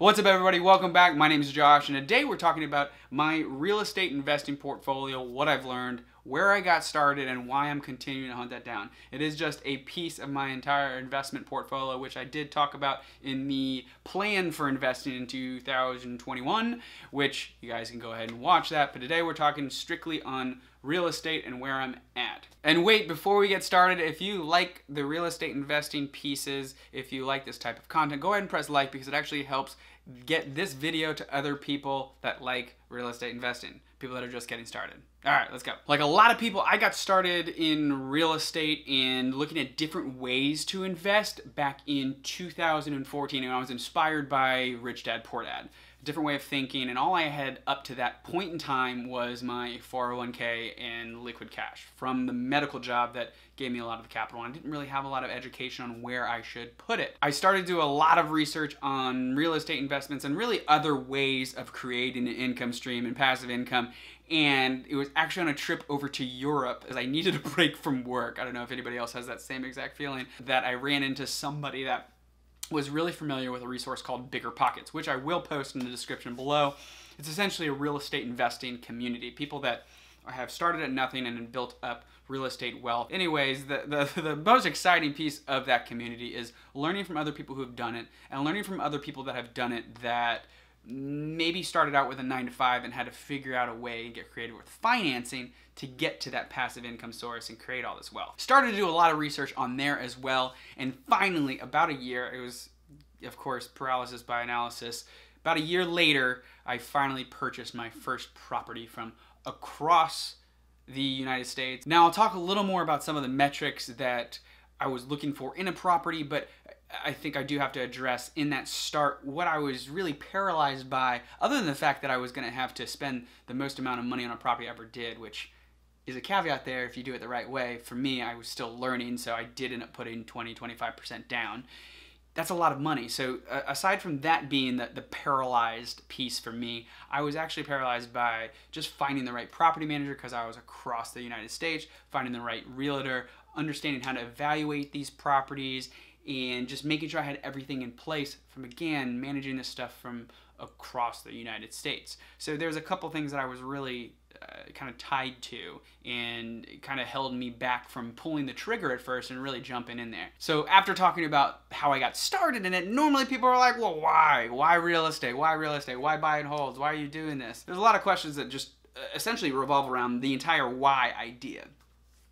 What's up, everybody? Welcome back. My name is Josh, and today we're talking about my real estate investing portfolio, what I've learned, where I got started, and why I'm continuing to hunt that down. It is just a piece of my entire investment portfolio, which I did talk about in the plan for investing in 2021, which you guys can go ahead and watch that. But today we're talking strictly on real estate and where I'm at. And wait, before we get started, if you like the real estate investing pieces, if you like this type of content, go ahead and press like because it actually helps get this video to other people that like real estate investing, people that are just getting started. All right, let's go. Like a lot of people, I got started in real estate and looking at different ways to invest back in 2014, and I was inspired by Rich Dad Poor Dad different way of thinking, and all I had up to that point in time was my 401k and liquid cash from the medical job that gave me a lot of the capital. And I didn't really have a lot of education on where I should put it. I started to do a lot of research on real estate investments and really other ways of creating an income stream and passive income. And it was actually on a trip over to Europe as I needed a break from work. I don't know if anybody else has that same exact feeling that I ran into somebody that was really familiar with a resource called BiggerPockets, which I will post in the description below. It's essentially a real estate investing community. People that have started at nothing and built up real estate wealth. Anyways, the, the, the most exciting piece of that community is learning from other people who have done it and learning from other people that have done it that maybe started out with a nine to five and had to figure out a way and get creative with financing to get to that passive income source and create all this wealth. Started to do a lot of research on there as well. And finally, about a year, it was, of course, paralysis by analysis. About a year later, I finally purchased my first property from across the United States. Now, I'll talk a little more about some of the metrics that I was looking for in a property, but I think I do have to address in that start what I was really paralyzed by, other than the fact that I was going to have to spend the most amount of money on a property I ever did, which is a caveat there if you do it the right way. For me, I was still learning, so I did end up putting 20 25% down. That's a lot of money. So, uh, aside from that being the, the paralyzed piece for me, I was actually paralyzed by just finding the right property manager because I was across the United States, finding the right realtor, understanding how to evaluate these properties, and just making sure I had everything in place from again managing this stuff from across the United States. So there's a couple things that I was really uh, kind of tied to and kind of held me back from pulling the trigger at first and really jumping in there. So after talking about how I got started in it, normally people are like, well, why? Why real estate? Why real estate? Why buy and holds? Why are you doing this? There's a lot of questions that just uh, essentially revolve around the entire why idea.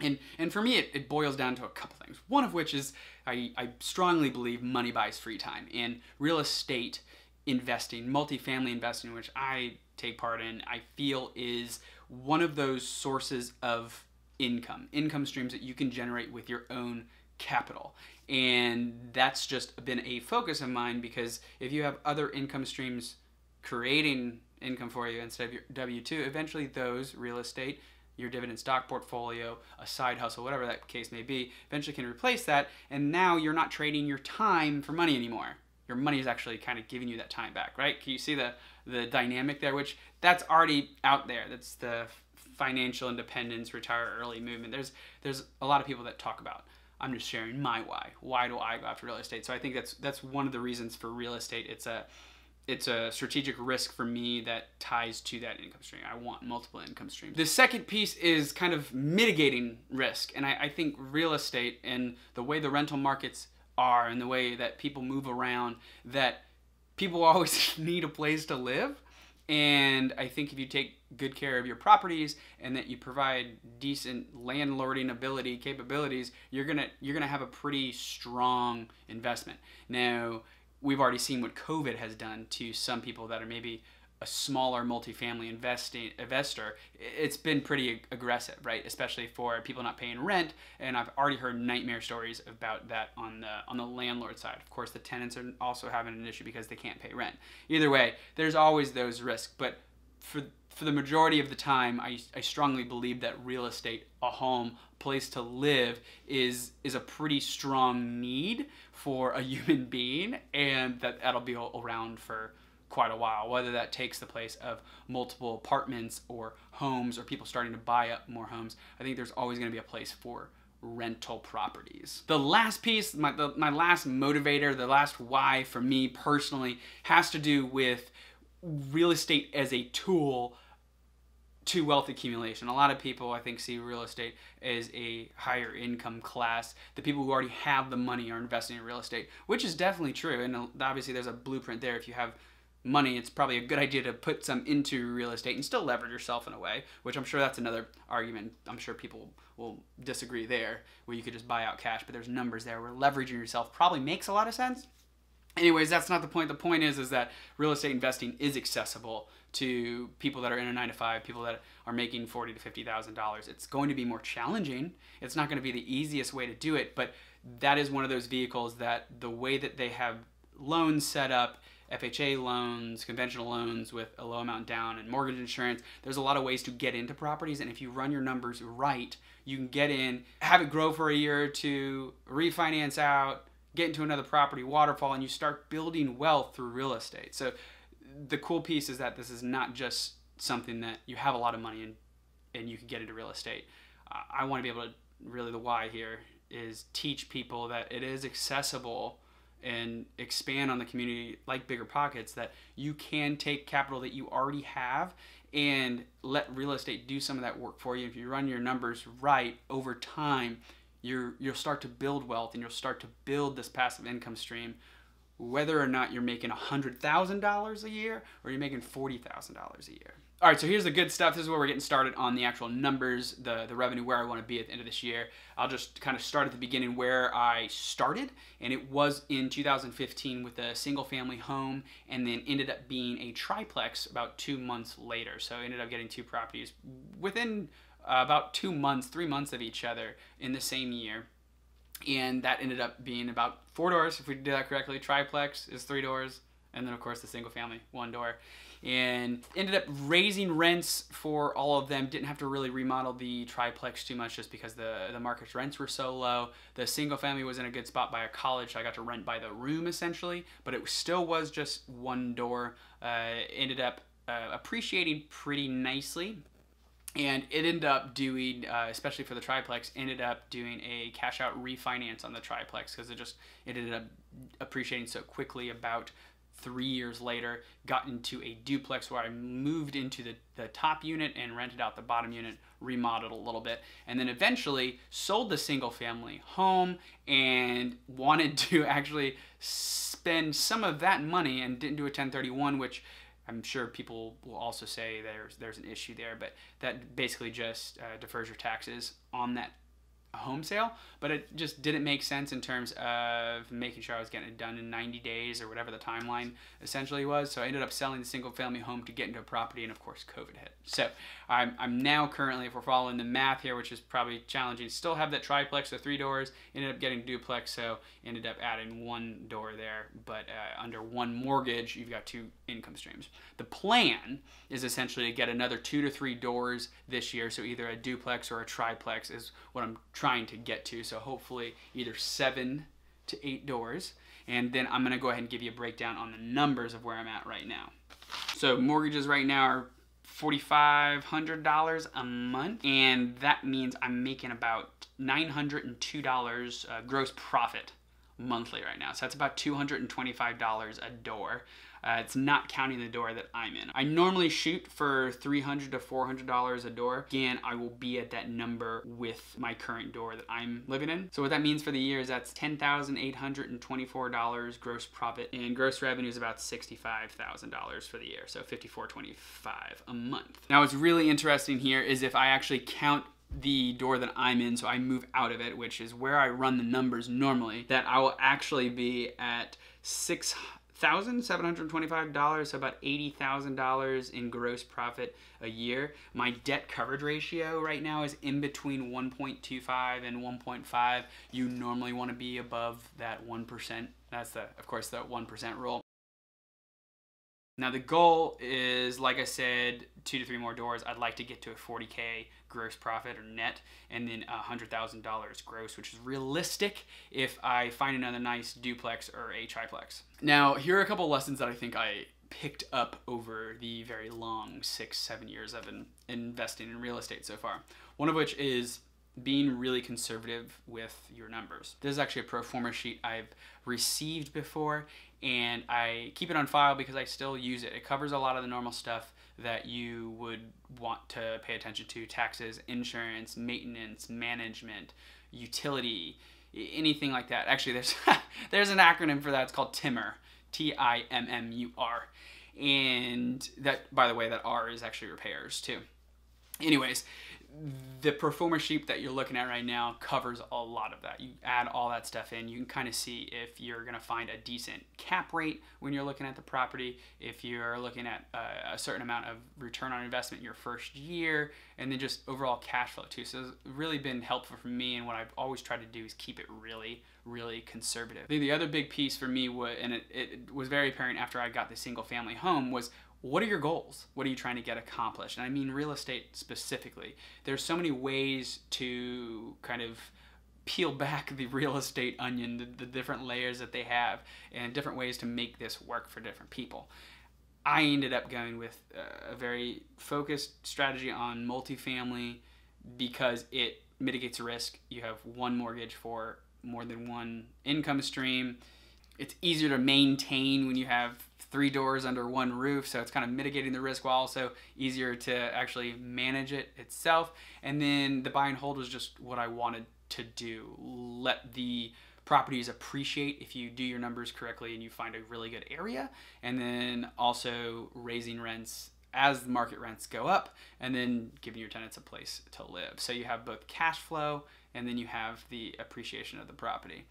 And, and for me, it, it boils down to a couple things. One of which is I, I strongly believe money buys free time. And real estate investing, multifamily investing, which I take part in, I feel is one of those sources of income, income streams that you can generate with your own capital. And that's just been a focus of mine because if you have other income streams creating income for you instead of your W 2, eventually those real estate your dividend stock portfolio, a side hustle, whatever that case may be, eventually can replace that. And now you're not trading your time for money anymore. Your money is actually kind of giving you that time back, right? Can you see the, the dynamic there? Which that's already out there. That's the financial independence, retire early movement. There's there's a lot of people that talk about. I'm just sharing my why. Why do I go after real estate? So I think that's that's one of the reasons for real estate. It's a it's a strategic risk for me that ties to that income stream. I want multiple income streams. The second piece is kind of mitigating risk. And I, I, think real estate and the way the rental markets are and the way that people move around, that people always need a place to live. And I think if you take good care of your properties and that you provide decent landlording ability capabilities, you're gonna you're gonna have a pretty strong investment. Now we've already seen what COVID has done to some people that are maybe a smaller multifamily investing investor, it's been pretty aggressive, right? Especially for people not paying rent. And I've already heard nightmare stories about that on the on the landlord side. Of course, the tenants are also having an issue because they can't pay rent. Either way, there's always those risks. But for for the majority of the time, I, I strongly believe that real estate, a home, place to live, is is a pretty strong need for a human being, and that that'll be around for quite a while. Whether that takes the place of multiple apartments or homes or people starting to buy up more homes, I think there's always going to be a place for rental properties. The last piece, my, the, my last motivator, the last why for me personally has to do with real estate as a tool to wealth accumulation. A lot of people, I think, see real estate as a higher income class. The people who already have the money are investing in real estate, which is definitely true. And uh, obviously, there's a blueprint there. If you have money, it's probably a good idea to put some into real estate and still leverage yourself in a way, which I'm sure that's another argument. I'm sure people will disagree there, where you could just buy out cash, but there's numbers there where leveraging yourself probably makes a lot of sense. Anyways, that's not the point. The point is, is that real estate investing is accessible to people that are in a nine to five, people that are making forty to fifty thousand dollars. It's going to be more challenging. It's not going to be the easiest way to do it, but that is one of those vehicles that the way that they have loans set up FHA loans, conventional loans with a low amount down, and mortgage insurance. There's a lot of ways to get into properties, and if you run your numbers right, you can get in, have it grow for a year or two, refinance out, get into another property, waterfall, and you start building wealth through real estate. So the cool piece is that this is not just something that you have a lot of money in and you can get into real estate. Uh, I want to be able to really the why here is teach people that it is accessible and expand on the community like BiggerPockets that you can take capital that you already have and let real estate do some of that work for you if you run your numbers right over time you're you'll start to build wealth and you'll start to build this passive income stream whether or not you're making $100,000 a year or you're making $40,000 a year. All right, so here's the good stuff. This is where we're getting started on the actual numbers, the, the revenue, where I want to be at the end of this year. I'll just kind of start at the beginning where I started, and it was in 2015 with a single family home, and then ended up being a triplex about two months later. So I ended up getting two properties within uh, about two months, three months of each other in the same year and that ended up being about four doors if we did that correctly. Triplex is three doors, and then of course the single family one door, and ended up raising rents for all of them. Didn't have to really remodel the triplex too much just because the the market's rents were so low. The single family was in a good spot by a college. So I got to rent by the room essentially, but it still was just one door. Uh, ended up uh, appreciating pretty nicely and it ended up doing uh, especially for the triplex ended up doing a cash out refinance on the triplex because it just it ended up appreciating so quickly about three years later got into a duplex where i moved into the, the top unit and rented out the bottom unit remodeled a little bit and then eventually sold the single family home and wanted to actually spend some of that money and didn't do a 1031 which I'm sure people will also say there's there's an issue there, but that basically just uh, defers your taxes on that home sale, but it just didn't make sense in terms of making sure I was getting it done in 90 days or whatever the timeline essentially was. So I ended up selling the single family home to get into a property, and of course, COVID hit. So I'm, I'm now currently, if we're following the math here, which is probably challenging, still have that triplex, so three doors, ended up getting duplex, so ended up adding one door there, but uh, under one mortgage, you've got two income streams. The plan is essentially to get another two to three doors this year, so either a duplex or a triplex is what I'm to get to. So hopefully either seven to eight doors. And then I'm gonna go ahead and give you a breakdown on the numbers of where I'm at right now. So mortgages right now are $4,500 a month, and that means I'm making about $902 uh, gross profit monthly right now. So that's about $225 a door. Uh, it's not counting the door that I'm in. I normally shoot for 300 to $400 a door. Again, I will be at that number with my current door that I'm living in. So what that means for the year is that's $10,824 gross profit and gross revenue is about $65,000 for the year. So 5425 a month. Now what's really interesting here is if I actually count the door that I'm in, so I move out of it, which is where I run the numbers normally, that I will actually be at six thousand seven hundred twenty-five dollars, so about eighty thousand dollars in gross profit a year. My debt coverage ratio right now is in between one point two five and one point five. You normally want to be above that one percent. That's the, of course, the one percent rule. Now the goal is, like I said, two to three more doors. I'd like to get to a 40k gross profit or net, and then $100,000 gross, which is realistic if I find another nice duplex or a triplex. Now here are a couple lessons that I think I picked up over the very long six, seven years I've been investing in real estate so far. One of which is being really conservative with your numbers. This is actually a pro forma sheet I've received before and I keep it on file because I still use it. It covers a lot of the normal stuff that you would want to pay attention to taxes, insurance, maintenance, management, utility, anything like that. Actually, there's there's an acronym for that. It's called TIMMUR, T I M M U R. And that by the way, that R is actually repairs too. Anyways, the pro forma sheet that you're looking at right now covers a lot of that. You add all that stuff in, you can kind of see if you're going to find a decent cap rate when you're looking at the property, if you're looking at a, a certain amount of return on investment your first year, and then just overall cash flow too. So it's really been helpful for me, and what I've always tried to do is keep it really, really conservative. Think the other big piece for me was, and it, it was very apparent after I got the single family home, was what are your goals? What are you trying to get accomplished? And I mean real estate specifically. There's so many ways to kind of peel back the real estate onion, the, the, different layers that they have, and different ways to make this work for different people. I ended up going with uh, a very focused strategy on multifamily because it mitigates risk. You have one mortgage for more than one income stream. It's easier to maintain when you have three doors under one roof, so it's kind of mitigating the risk while also easier to actually manage it itself. And then the buy and hold was just what I wanted to do. Let the properties appreciate if you do your numbers correctly and you find a really good area, and then also raising rents as the market rents go up, and then giving your tenants a place to live. So you have both cash flow and then you have the appreciation of the property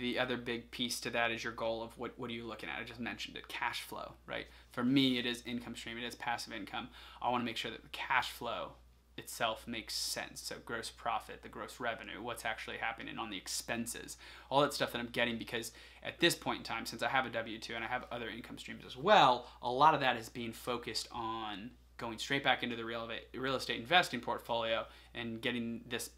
the other big piece to that is your goal of what, what are you looking at? I just mentioned it, cash flow, right? For me, it is income stream, it is passive income. I want to make sure that the cash flow itself makes sense. So gross profit, the gross revenue, what's actually happening on the expenses, all that stuff that I'm getting because at this point in time, since I have a W-2 and I have other income streams as well, a lot of that is being focused on going straight back into the real, real estate investing portfolio and getting this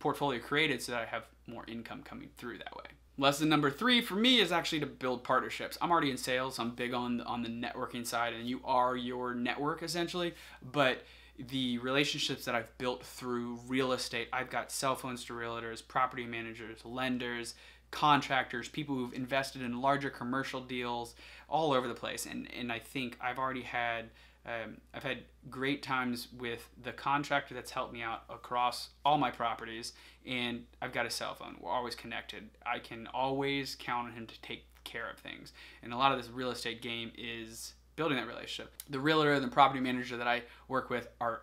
portfolio created so that I have more income coming through that way. Lesson number three for me is actually to build partnerships. I'm already in sales. I'm big on on the networking side, and you are your network essentially. But the relationships that I've built through real estate, I've got cell phones to realtors, property managers, lenders, contractors, people who've invested in larger commercial deals all over the place. And and I think I've already had um, I've had great times with the contractor that's helped me out across all my properties, and I've got a cell phone. We're always connected. I can always count on him to take care of things. And a lot of this real estate game is building that relationship. The realtor and the property manager that I work with are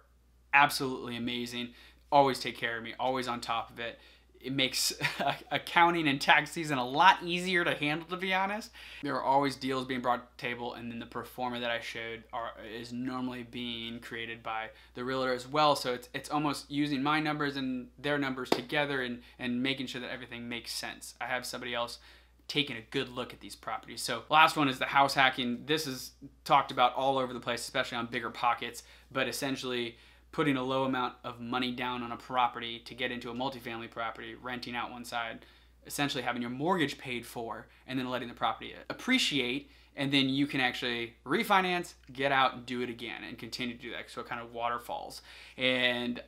absolutely amazing. Always take care of me, always on top of it it makes accounting and tax season a lot easier to handle to be honest. There are always deals being brought to table and then the pro forma that i showed are is normally being created by the realtor as well. So it's it's almost using my numbers and their numbers together and and making sure that everything makes sense. I have somebody else taking a good look at these properties. So last one is the house hacking. This is talked about all over the place especially on BiggerPockets but essentially putting a low amount of money down on a property to get into a multifamily property, renting out one side, essentially having your mortgage paid for, and then letting the property appreciate, and then you can actually refinance, get out, and do it again, and continue to do that. So it kind of waterfalls. And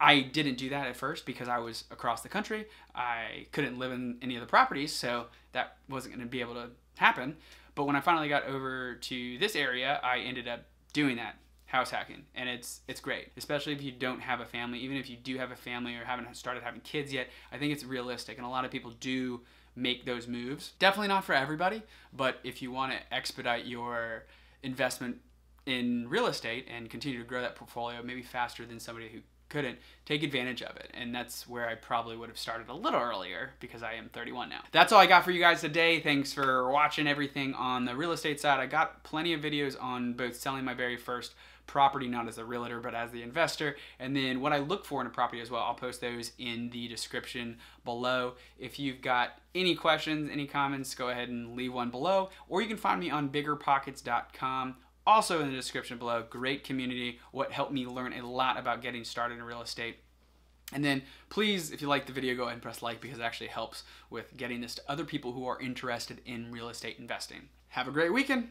I didn't do that at first because I was across the country. I couldn't live in any of the properties, so that wasn't going to be able to happen. But when I finally got over to this area, I ended up doing that house hacking and it's it's great especially if you don't have a family. Even if you do have a family or haven't started having kids yet i think it's realistic and a lot of people do make those moves. Definitely not for everybody but if you want to expedite your investment in real estate and continue to grow that portfolio maybe faster than somebody who couldn't take advantage of it. And that's where I probably would have started a little earlier because I am 31 now. That's all I got for you guys today. Thanks for watching everything on the real estate side. I got plenty of videos on both selling my very first property, not as a realtor, but as the investor. And then what I look for in a property as well, I'll post those in the description below. If you've got any questions, any comments, go ahead and leave one below, or you can find me on biggerpockets.com. Also in the description below, great community, what helped me learn a lot about getting started in real estate. And then please, if you like the video, go ahead and press like because it actually helps with getting this to other people who are interested in real estate investing. Have a great weekend.